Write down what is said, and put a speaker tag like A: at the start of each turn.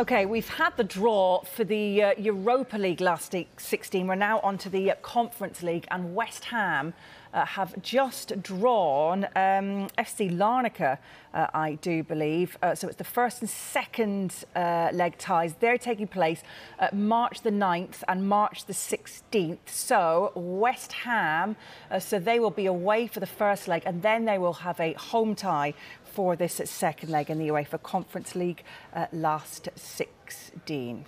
A: OK, we've had the draw for the uh, Europa League last 16. We're now on to the uh, Conference League, and West Ham uh, have just drawn um, FC Larnaca, uh, I do believe. Uh, so it's the first and second uh, leg ties. They're taking place March the 9th and March the 16th. So West Ham, so they will be away for the first leg, and then they will have a home tie for this second leg in the UEFA Conference League last 16.